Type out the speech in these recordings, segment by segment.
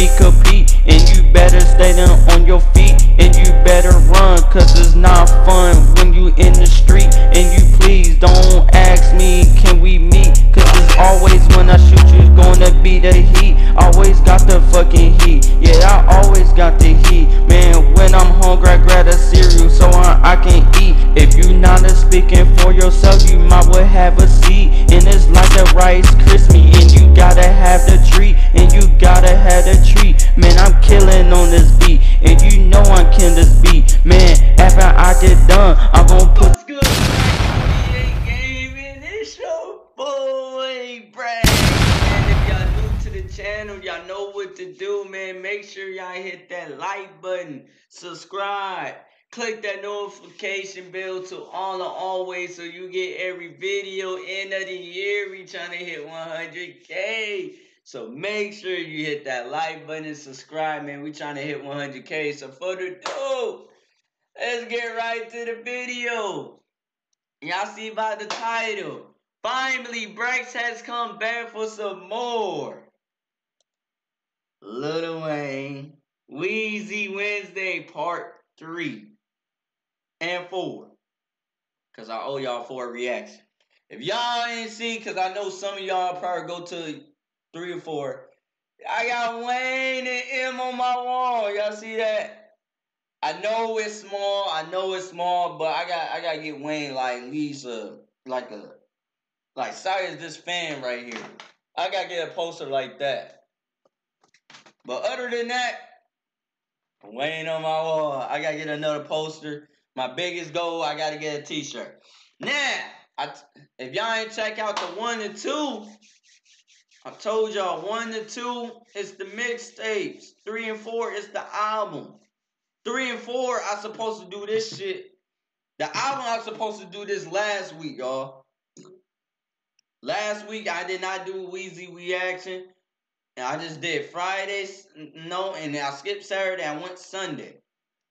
be compete. And you better stay down on your feet. And you better run, cause it's not fun when you in the street. And you please don't ask me, can we meet? Cause it's always when I shoot you, it's gonna be the heat. Always got the fucking heat. Yeah, I always got the heat. Man, when I'm hungry, I grab a cereal so I, I can. If you not speaking for yourself, you might well have a seat. And it's like a Rice Krispie, and you gotta have the treat. And you gotta have the treat. Man, I'm killing on this beat. And you know I'm killing this beat. Man, after I get done, I'm gonna put. What's good? Gaming, it's your boy Brax. And if y'all new to the channel, y'all know what to do, man. Make sure y'all hit that like button, subscribe, click that notification bell to all and always so you get every video end of the year. We trying to hit 100k. So make sure you hit that like button and subscribe, man. We trying to hit 100k. So further ado, let's get right to the video. Y'all see by the title. Finally, Brax has come back for some more. Lil Wayne, Weezy Wednesday Part 3 and 4. Because I owe y'all for a reaction. If y'all ain't see, because I know some of y'all probably go to 3 or 4. I got Wayne and M on my wall. Y'all see that? I know it's small. I know it's small, but I got I gotta get Wayne like at least a like a like sorry as this fan right here. I gotta get a poster like that. But other than that, Wayne on my wall. I gotta get another poster. My biggest goal, I gotta get a t-shirt. Now, I, if y'all ain't check out the one and two, I told y'all one and two is the mixtapes. Three and four is the album. Three and four, I supposed to do this shit. The album I was supposed to do this last week, y'all. Last week I did not do Weezy reaction. And I just did Friday, no, and I skipped Saturday. I went Sunday.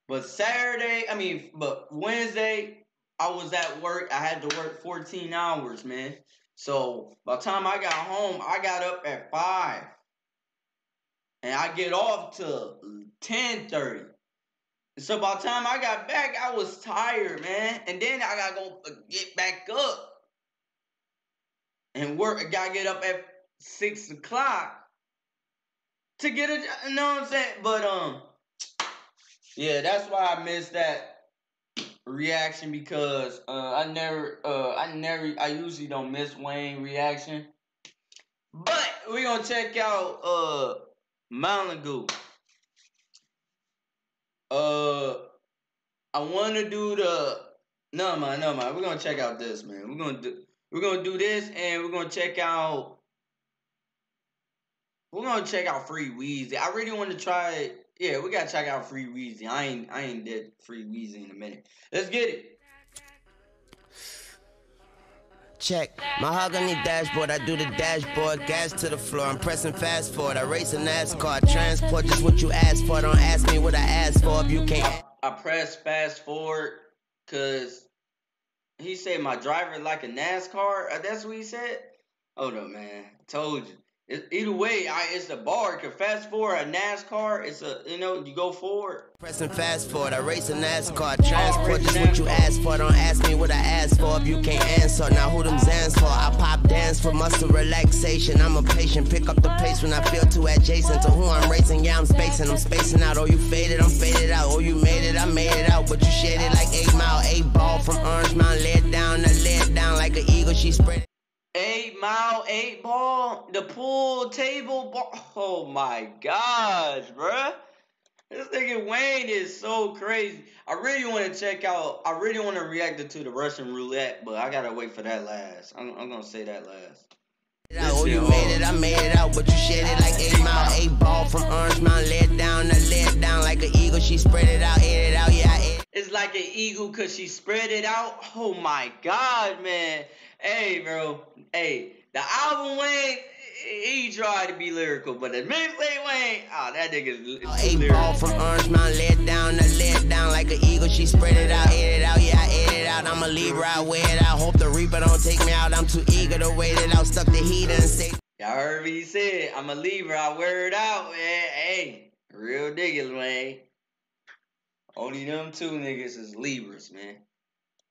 But Saturday, I mean, but Wednesday, I was at work. I had to work 14 hours, man. So by the time I got home, I got up at 5. And I get off till 10.30. So by the time I got back, I was tired, man. And then I gotta go get back up and work. I gotta get up at six o'clock to get a. You know what I'm saying? But um, yeah, that's why I missed that reaction because uh, I never, uh, I never, I usually don't miss Wayne reaction. But we're gonna check out uh Dew. Uh, I want to do the no man, no man. We're gonna check out this man. We're gonna do we're gonna do this, and we're gonna check out. We're gonna check out Free Weezy. I really want to try it. Yeah, we gotta check out Free Weezy. I ain't I ain't did Free Weezy in a minute. Let's get it. Check. Mahogany dashboard, I do the dashboard, gas to the floor. I'm pressing fast forward. I race a NASCAR, transport just what you asked for. Don't ask me what I asked for if you can't. I press fast forward because he said my driver like a NASCAR. Uh, that's what he said. Hold up, man. I told you. It, either way, I, it's a bar. Cause fast forward a NASCAR, it's a you know you go forward. Pressing fast forward, I race a NASCAR, transport just what you asked for. Don't ask me what I asked for if you can't answer. Now who them Xans for? I pop dance for muscle relaxation. I'm a patient, pick up the pace when I feel too adjacent to who I'm racing. Yeah, I'm spacing, I'm spacing out. Oh, you faded, I'm faded out. Oh, you made it, I made it out. But you shaded like eight mile, eight ball from Orange Mound, laid down, I laid down like an eagle. She spread. Eight mile, eight ball, the pool table ball. Oh my gosh, bruh. This nigga Wayne is so crazy. I really want to check out. I really want to react to the Russian roulette, but I gotta wait for that last. I'm, I'm gonna say that last. Oh, you made it, I made it out, but you shed it like eight mile, eight ball from Orange Mound, laid down, I laid down like an eagle. She spread it out, ate it out, yeah, I ate. It's like an eagle cause she spread it out. Oh my god, man. Hey, bro. Hey, the album Wayne, he tried to be lyrical, but the mixtape Wayne, oh, that nigga's oh, Eight ball from Orange Mound, laid down, I laid down like an eagle. She spread it out, ate it out, yeah, I ate it out. I'ma leave right where it out. Hope the Reaper don't take me out. I'm too eager to wait it out. Stuck the heat and say. Y'all heard what he said. I'm a lever. I wear it out, man. Hey, real niggas, man. Only them two niggas is Libras, man.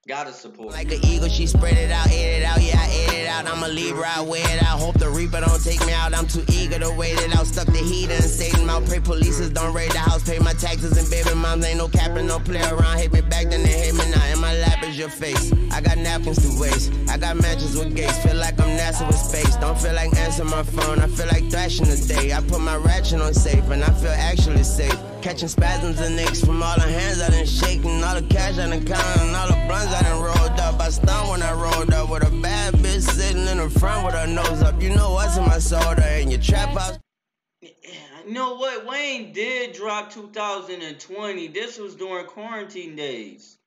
Gotta support. Like an eagle, she spread it out, ate it out, yeah, I ate it out. I'm a Libra, I wear it out. Hope the Reaper don't take me out. I'm too eager to wait it out. Stuck the heat and Satan out. Pray polices don't raid the house, pay my taxes and baby moms. Ain't no capping, no play around. Hate me back, then they hate me now. In my lap is your face. I got napkins to waste. I got matches with gates. Feel like I'm NASA with space. Don't feel like answering my phone. I feel like thrashing today. I put my ratchet on safe and I feel actually safe. Catching spasms and aches from all the hands I done shaking, all the cash I done counting, all the blunts I done rolled up. I stunned when I rolled up with a bad bitch sitting in the front with her nose up. You know what's in my soda in your trap. You know what? Wayne did drop 2020. This was during quarantine days.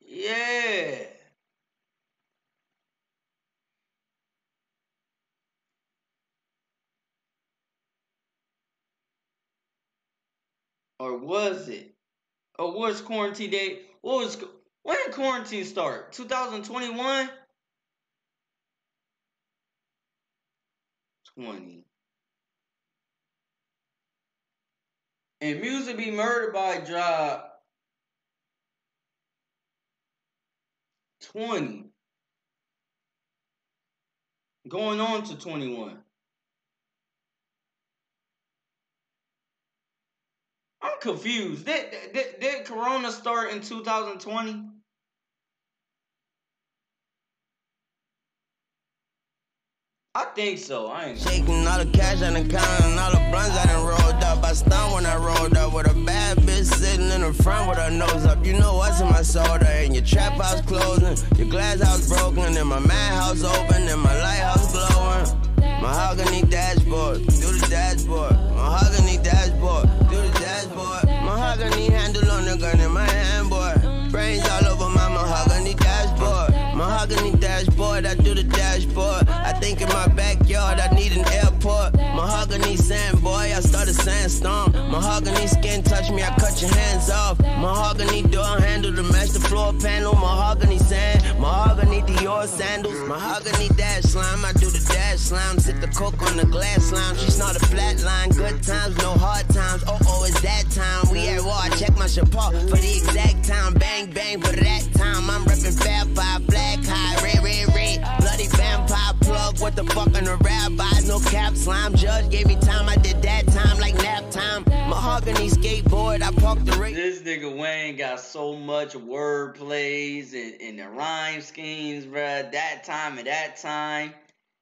Yeah. Or was it? Or was quarantine day? What was when did quarantine start? 2021? 20. And Music Be Murdered by job. 20. Going on to 21. I'm confused. Did, did, did Corona start in 2020? I think so. I ain't. Shaking all the cash and the counter, and all the blunts I done rolled up. I stunned when I rolled up with a bad bitch sitting in the front with her nose up. You know what's in my soda, and your trap house closing, your glass house broken, and my madhouse open, and my lighthouse glowing. Mahogany dashboard, do the dashboard. Mahogany dashboard, do the dashboard. Mahogany handle on the gun in my hand, boy. Brains all over. Mahogany dashboard, I do the dashboard. I think in my backyard I need an airport. Mahogany sand, boy, I start a sandstorm. Mahogany skin touch me, I cut your hands off. Mahogany door handle to match the floor panel. Mahogany sand, mahogany Dior sandals. Mahogany dash slime, I do the dash slime. Sit the coke on the glass slime. She snort a flat line. Good times, no hard times. Oh, oh, it's that time. We at war. I check my Chopard for the exact time. Bang, bang, for that time. I'm reppin' Fab Five, black high, red, red, What the fuck on the rabbis? No cap slime. Judge gave me time. I did that time like nap time. Mahogany skateboard. I parked the race. This nigga Wayne got so much word plays and, and the rhyme schemes, bruh. That time and that time.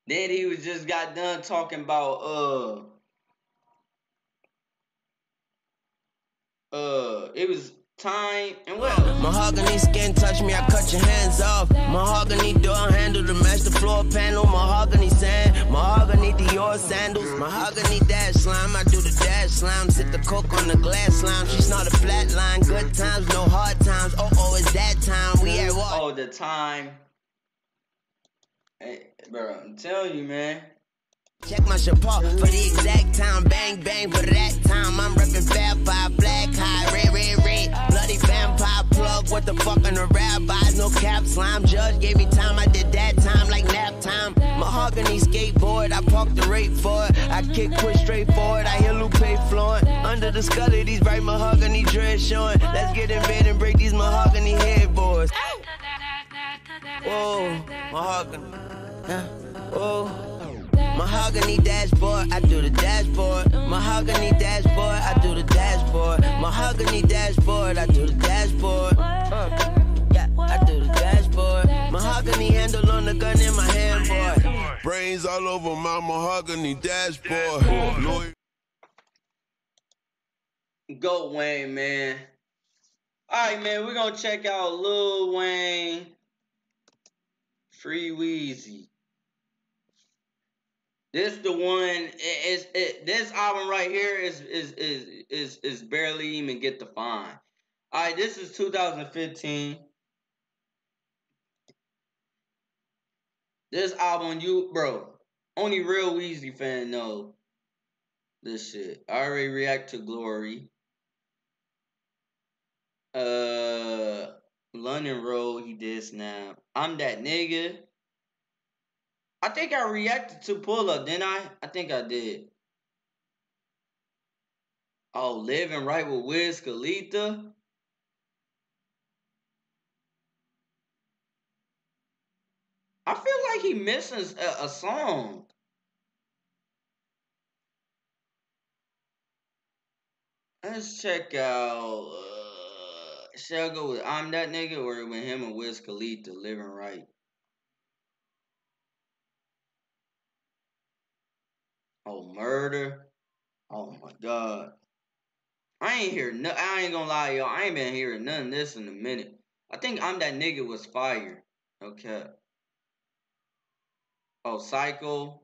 Then he was just got done talking about uh uh it was time and what else? Mahogany skin touch me, I cut your hands off. Mahogany door handle to match the floor panel. Mahogany sand, mahogany Dior sandals. Mahogany dash slime, I do the dash slime. Sit the coke on the glass slime. She's not a flat line. Good times, no hard times. Oh, oh, it's that time. We at war. Oh, the time. Hey, bro, I'm telling you, man. Check my Chopard for the exact time. Bang, bang, for that time. I'm reppin' Five, black high, red, red, red. Bloody vampire plug. What the fuck on the rabbis? No cap slime. Judge gave me time. I did that time like nap time. Mahogany skateboard. I parked the rate for it. I kick push straight forward. I hear Lupe flowing. Under the skull of these bright mahogany dreads showing. Let's get in bed and break these mahogany headboards. Whoa, mahogany. Yeah. Whoa. Mahogany dashboard, I do the dashboard. Mahogany dashboard, I do the dashboard. Mahogany dashboard, I do the dashboard. Uh, yeah, I do the dashboard. Mahogany handle on the gun in my hand, boy. Brains all over my mahogany dashboard. Go Wayne, man. Alright, man, we're gonna check out Lil Wayne. Free Weezy. This the one it, it, this album right here is is is is is barely even get defined. Alright, this is 2015. This album, you bro, only real Weezy fan know this shit. I already react to Glory. Uh London Road, he did snap. I'm that nigga. I think I reacted to pull up, didn't I? I think I did. Oh, living right with Wiz Khalifa. I feel like he misses a, a song. Let's check out. Uh, I go with I'm that nigga or with him and Wiz Khalifa living right? Oh, murder. Oh my god. I ain't hear no I ain't gonna lie, y'all. I ain't been hearing none of this in a minute. I think I'm that nigga was fired. Okay. Oh, Psycho.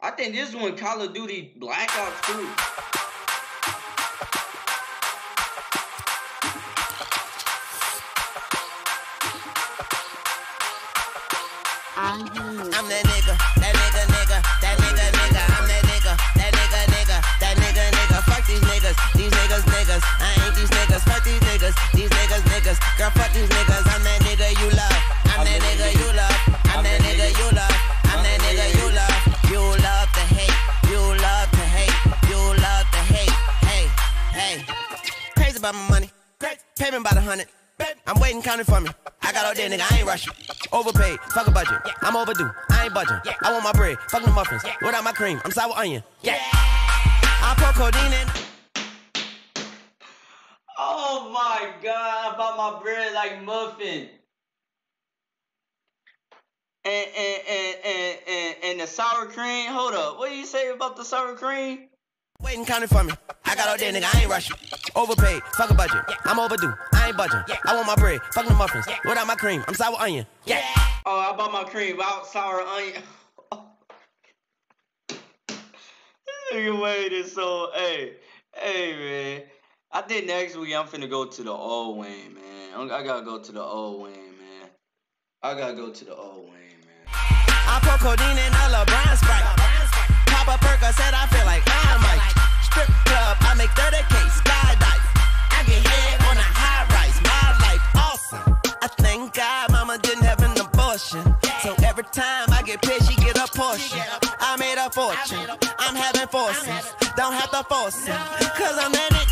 I think this one Call of Duty Black Ops 2. Mm-hmm. I'm that nigga, that nigga, nigga, that nigga, nigga. I'm that nigga, that nigga, nigga, that nigga, nigga. Fuck these niggas, these niggas, niggas. I ain't these niggas, fuck these niggas, these niggas, niggas. Girl, fuck these niggas. I'm that nigga you love. I'm that nigga you love. I'm that nigga you love. I'm that nigga you love. You love to hate. You love to hate. You love to hate. Hey, hey. Crazy about my money. Pay me about a hundred. I'm waiting, counting for me. I got all day, nigga, I ain't rushing. Overpaid, fuck a budget. I'm overdue, I ain't budging. I want my bread, fuck the muffins. Without my cream, I'm sour onion. Yeah. I pour codeine in. Oh my god, I about my bread like muffin. And and and and and, and the sour cream. Hold up. What do you say about the sour cream? Waiting, counting for me. I got all day, nigga, I ain't rushing. Overpaid, fuck a budget. I'm overdue, I ain't budging. I want my bread, fuck the muffins. Without my cream, I'm sour onion. Yeah. Oh, I bought my cream without sour onion. Nigga waited so hey, hey man. I think next week I'm finna go to the old Wayne, man. I'm- gotta go to the old Wayne, man. I gotta go to the old Wayne, man. I pour codeine in a LeBron Sprite. Pop a perk, I said I feel like Dynamite. Strip club, I make 30k skydive. I made a fortune, I'm having forces. Don't have to force it. Cause I'm that nigga,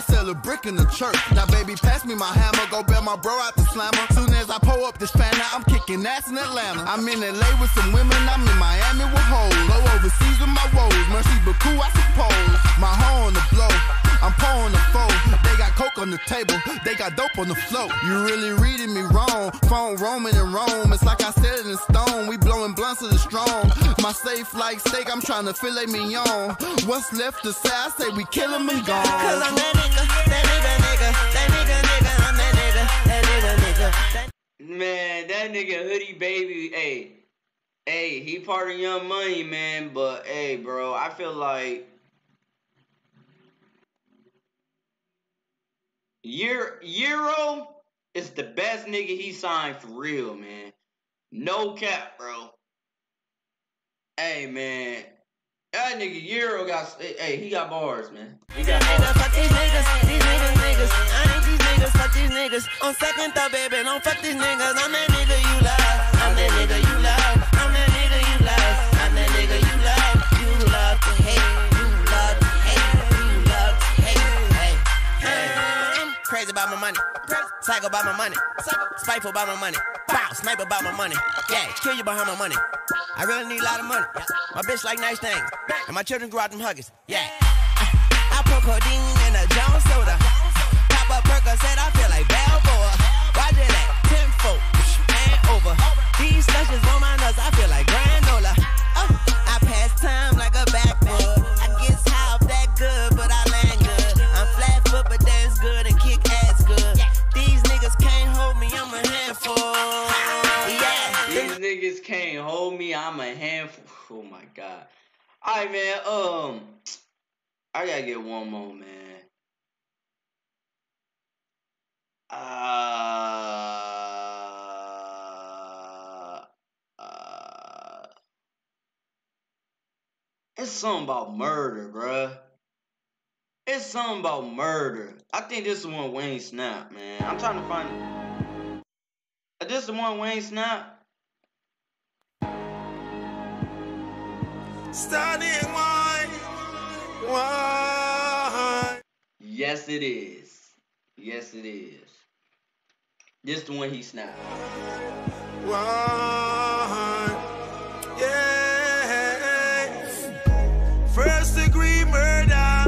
I sell a brick in the church. Now, baby, pass me my hammer. Go bail my bro out the slammer. Soon as I pull up this fan, I'm kicking ass in Atlanta. I'm in LA with some women. I'm in Miami with hoes. Go overseas with my woes. Mercy but cool, I suppose. My hoe on the blow. I'm pouring the foe. They got coke on the table. They got dope on the float. You really reading me wrong. Phone roaming in Rome. It's like I said it in stone. We blowing blunts of the strong. My safe like steak. I'm trying to filet mignon. What's left to say? I say we kill 'em and gone. Cause I'm that nigga, that nigga, nigga, that nigga, nigga, I'm that nigga, that nigga, nigga. That Man, that nigga Hoodybaby, hey, hey, he part of Young Money, man. But hey, bro, I feel like Euro, is the best nigga he signed for real, man. No cap, bro. Hey, man, that nigga Euro got, hey, he got bars, man. He got niggas, these these niggas. On second thought, baby, don't fuck these niggas. I'm that nigga you love. I'm that nigga you crazy about my money. Psycho about my money. Spiteful about my money. Bow, sniper about my money. Yeah, kill you behind my money. I really need a lot of money. My bitch like nice things. And my children grow out them huggies. Yeah. I pour codeine in a Jones soda. Pop up Percocet, I feel like Balboa. Roger that, tenfold, man over. These slushes on my nuts, I feel like granola. God. Alright man, um I gotta get one more man. Uh, uh, it's something about murder, bruh. It's something about murder. I think this is one Wayne Snap, man. I'm trying to find. Is this the one Wayne Snap? Starting one, one. Yes, it is. Yes, it is. This the one he snapped. One, yeah. First degree murder.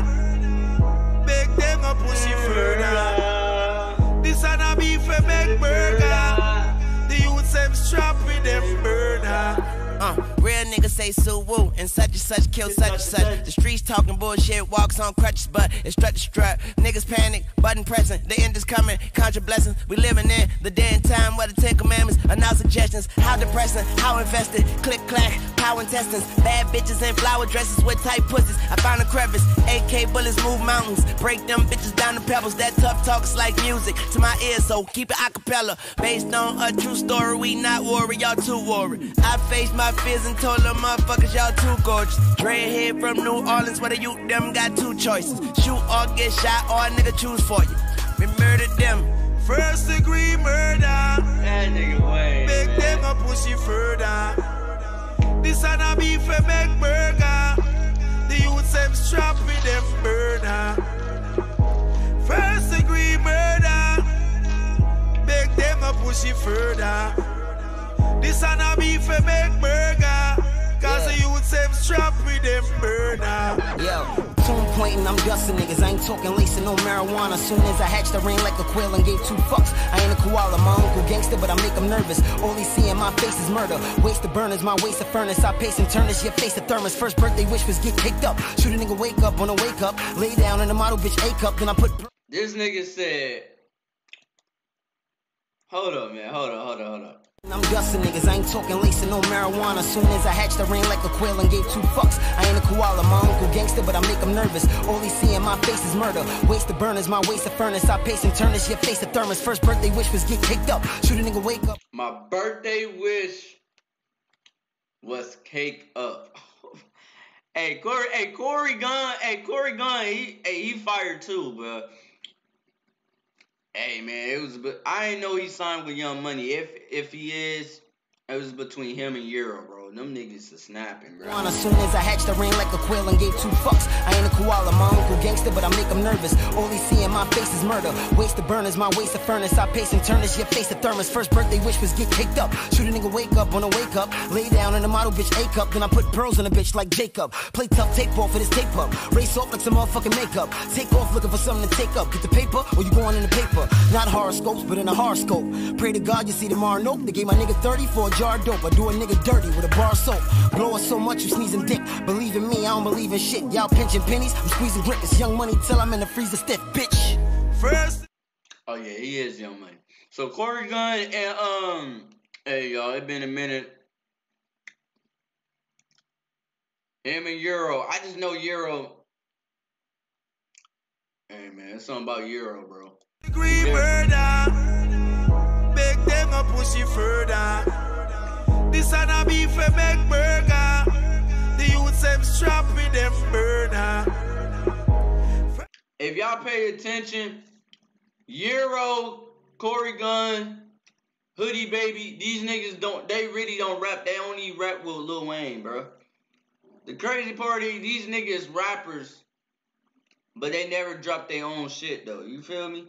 Big them push it further. This and a beef a make burger. The youth them strap with them burner. Uh, real niggas say Sue Woo and such and such kill such and such. The streets talking bullshit, walks on crutches, but it's strut to strut. Niggas panic, button pressing, the end is coming, contra blessings. We living in the day and time where the Ten Commandments are now suggestions. How depressing, how invested, click clack, power intestines. Bad bitches in flower dresses with tight pussies. I found a crevice, AK bullets move mountains, break them bitches down to pebbles. That tough talk's like music to my ears, so keep it acapella. Based on a true story, we not worry, y'all too worried. I face my fears and told them motherfuckers y'all too gorgeous. Dreadhead from New Orleans, where the youth them got two choices: shoot or get shot, or a nigga choose for you. We murdered them. First degree murder. That nigga Wayne. Make man. them a push it further. This and a beef a make burger. The youth them strap with them burner. First degree murder. Make them a push it further. This and a beef a make burger. Cause the youth them strap with them burner. Yo, tune pointing, I'm dusting niggas. I ain't talking lacing no marijuana. Soon as I hatched, I ran like a quail and gave two fucks. I ain't a koala, my uncle gangster, but I make him nervous. All he see in my face is murder. Waste of burners, my waste of furnace. I pace and turn this, your face a thermos. First birthday wish was get kicked up. Shoot a nigga, wake up on a wake up. Lay down in the model bitch A cup, then I put. This nigga said. Hold up, man. Hold up, hold up, hold up. I'm dusting niggas, I ain't talking lacing no marijuana. Soon as I hatched, I ran like a quail and gave two fucks. I ain't a koala, my uncle gangster, but I make him nervous. All he see in my face is murder. Waste of burners, my waste of furnace. I pace and turn this, your face a thermos. First birthday wish was get kicked up. Shoot a nigga, wake up. My birthday wish was cake up. hey Corey, hey Corey Gunz, hey Corey Gunz, he, hey he fired too, bro. Hey man, it was. But I didn't know he signed with Young Money. If if he is, it was between him and Euro, bro. Them niggas are snapping, bro. As soon as I hatched, I ran like a quail and gave two fucks. I ain't a koala, my uncle gangster, but I make him nervous. All he see in my face is murder. Waste of burners, my waste of furnace. I pace and turn this, your face a thermos. First birthday wish was get kicked up. Shoot a nigga, wake up on a wake up. Lay down in the model bitch A cup. Then I put pearls in a bitch like Jacob. Play tough, take ball for this tape up. Race off like some motherfucking makeup. Take off looking for something to take up. Get the paper or you going in the paper. Not horoscopes, but in a horoscope. Pray to God you see tomorrow. Nope, they gave my nigga 30 for a jar of dope. I do a nigga dirty with a bar of soap. Blow it so much you sneezing dick. Believe in me, I don't believe in shit. Y'all pinching pennies, I'm squeezing grip. It's young money till I'm in the freezer stiff, bitch. First Oh yeah, he is Young Money. So Corey Gunz and um, hey y'all, it been a minute. Him and Euro, I just know Euro. Hey man, it's something about Euro, bro. degree murder. Make them a push it further. This and a beef a burger. The youth strap with them burner. If y'all pay attention, Euro, Corey Gunz, Hoodie Baby, these niggas don't, they really don't rap. They only rap with Lil Wayne, bro. The crazy part is these niggas rappers, but they never drop their own shit though. You feel me?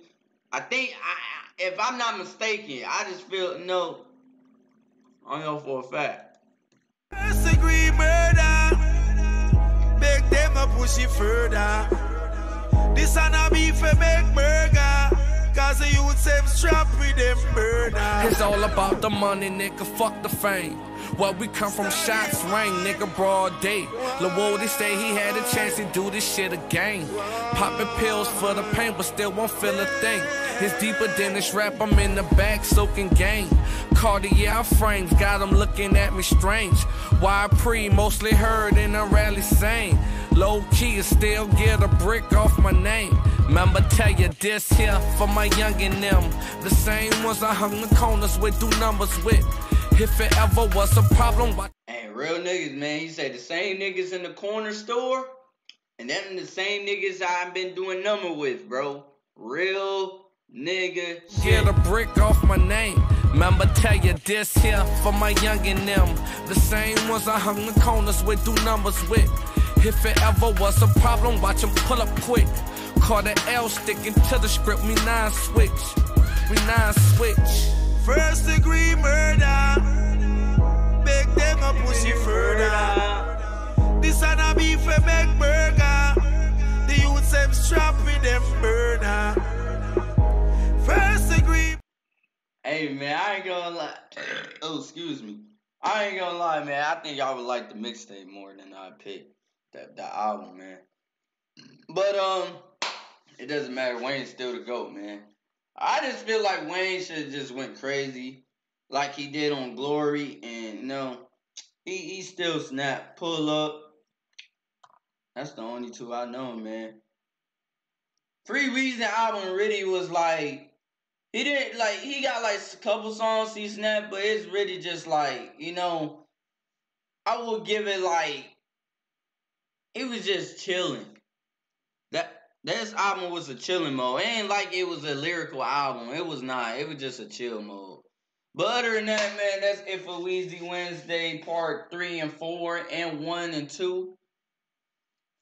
I think, I- if I'm not mistaken, I just feel no. I know for a fact. First degree murder. Make them a push it further. This and a beef a make burger. Cause the youth them strap with them burner. It's all about the money, nigga. Fuck the fame. Where we come from, shots ring, nigga, broad day. They say he had a chance to do this shit again. Popping pills for the pain, but still won't feel a thing. It's deeper than this rap, I'm in the back soaking game. Cartier frames got them looking at me strange. Why pre mostly heard in a rally saying. Low key, still get a brick off my name. Remember, tell you this here for my youngin' them. The same ones I hung the corners with, do numbers with. If it ever was a problem, why? Hey, real niggas, man. He said the same niggas in the corner store, and them the same niggas I've been doing number with, bro. Real nigga. Shit. Get a brick off my name. Remember, tell you this here for my youngin' them. The same ones I hung the corners with, do numbers with. If it ever was a problem, watch him pull up quick. Call the L sticking to the script, we nine switch. We nine switch. First degree murder. Make them a pussy further. This and a beef make burger. The youth them strap with them burner. First degree. Hey man, I ain't gonna lie. Oh, excuse me. I ain't gonna lie, man. I think y'all would like the mixtape more than I picked that the album, man. But um, it doesn't matter. Wayne's still the goat, man. I just feel like Wayne should just went crazy, like he did on Glory, and you know, he he still snap Pull up. That's the only two I know, man. Free Reason album really was like he didn't like he got like a couple songs he snapped, but it's really just like you know. I would give it like it was just chilling. This album was a chilling mode. It ain't like it was a lyrical album. It was not. It was just a chill mode. But other than that, man, that's it for Weezy Wednesday part three and four and one and two.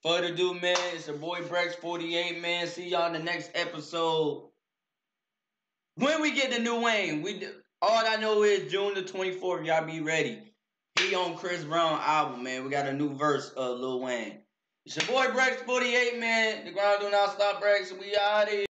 Further ado, man, it's your boy Brax 48, man. See y'all in the next episode. When we get the new Wayne, we all I know is June the 24th. Y'all be ready. He on Chris Brown album, man. We got a new verse of Lil Wayne. It's your boy Brax 48, man. The ground do not stop Brex. We out here.